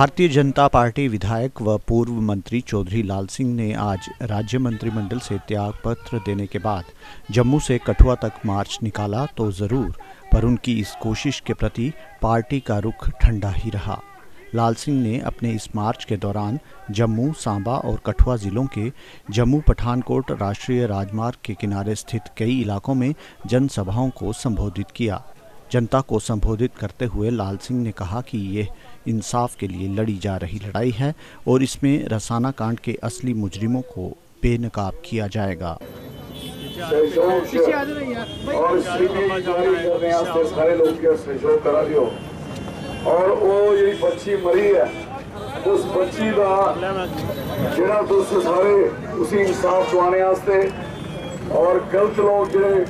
Bharatiya Janata party विधायक व पूर्व मंत्री चौधरी लाल सिंह ने आज राज्य मंत्रिमंडल से त्याग पत्र देने के बाद जम्मू से कठुआ तक मार्च निकाला तो ज़रूर, पर उनकी इस कोशिश के प्रति पार्टी का रुख ठंडा ही रहा। लाल सिंह ने अपने इस मार्च के दौरान जम्मू, सांबा और कठुआ जिलों के जम्मू पठानकोट राष्ट्रीय राजमार्ग के किनारे स्थित कई इलाकों में जनसभाओं को संबोधित किया। जनता को संबोधित करते हुए लाल सिंह ने कहा कि यह इंसाफ के लिए लड़ी जा रही लड़ाई है और इसमें रसाना कांड के असली मुजरिमों को बेनकाब किया जाएगा। और वो यही बच्ची मरी है। उस बच्ची का जरा दुख सारे उसी इंसाफ दवाने और गलत लोग जो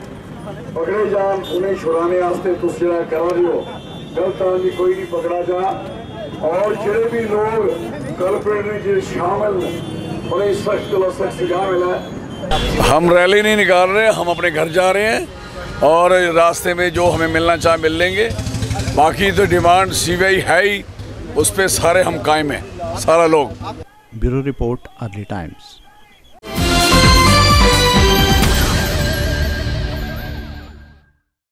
पकड़े जान उन्हें छुड़ाने वास्ते तुम जरा करा रहे हो। गलत आदमी कोई नहीं पकड़ा जा। और जो भी लोग कॉरपोरेट में जो शामिल बड़े सख्त व सख्त सजा मिला हम रैली नहीं निकाल रहे हम अपने घर जा रहे हैं और रास्ते में जो हमें मिलना चाहे मिल लेंगे। बाकी तो डिमांड सीबीआई है ही उस पर सारे हम कायम हैं सारा लोग। Bureau report Early Times.